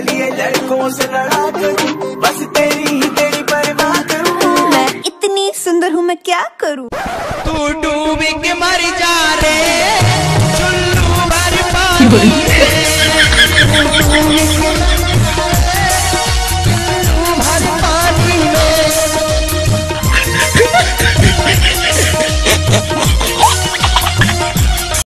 लिए लड़कों से लड़ा करूँ। बस तेरी ही तेरी परवाह करूँ। मैं इतनी सुंदर हूँ मैं क्या करूँ? तू डूबी के मर जा रे। चुल्लू भर पानी।